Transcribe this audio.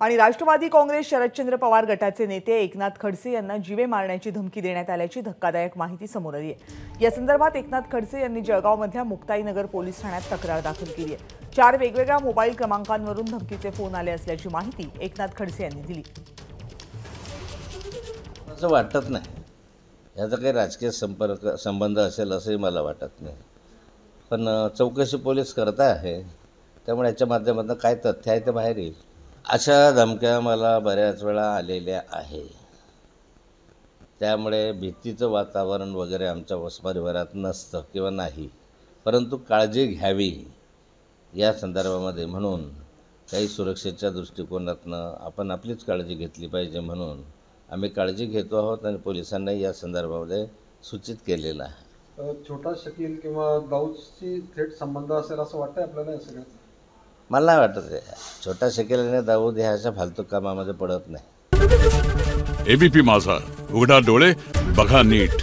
आणि राष्ट्रवादी काँग्रेस शरदचंद्र पवार गटाचे नेते एकनाथ खडसे यांना जीवे मारण्याची धमकी देण्यात आल्याची धक्कादायक माहिती समोर आली आहे. या संदर्भात एकनाथ खडसे यांनी जळगावमधल्या मुक्ताईनगर पोलीस ठाण्यात तक्रार दाखल केली आहे. चार वेगवेगळ्या मोबाईल क्रमांकांवरून धमकीचे फोन आले असल्याची माहिती एकनाथ खडसे यांनी दिली. असं वाटत नाही. याचा काही राजकीय संपर्क संबंध असेल असंही मला वाटत नाही. पण चौकशी पोलीस करता आहे त्यामुळे याच्या माध्यमातून काय तथ्य आहे ते बाहेर येईल. अशा धमक्या मला बऱ्याच वेळा आलेल्या आहे त्यामुळे भीतीचं वातावरण वगैरे आमच्या वस परिवारात नसतं किंवा नाही परंतु काळजी घ्यावी या संदर्भामध्ये म्हणून काही सुरक्षेच्या दृष्टिकोनातनं आपण आपलीच काळजी घेतली पाहिजे म्हणून आम्ही काळजी घेतो आहोत आणि पोलिसांनाही या संदर्भामध्ये सूचित केलेलं आहे. छोटा शकील किंवा दाऊदशी थेट संबंध असेल असं वाटतंय आपल्याला या सगळ्यात? मला नाही वाटत ते छोटा शकील आणि दाऊद ह्या अशा फालतू कामामध्ये पडत नाही. एबीपी माझा. उघडा डोळे बघा नीट.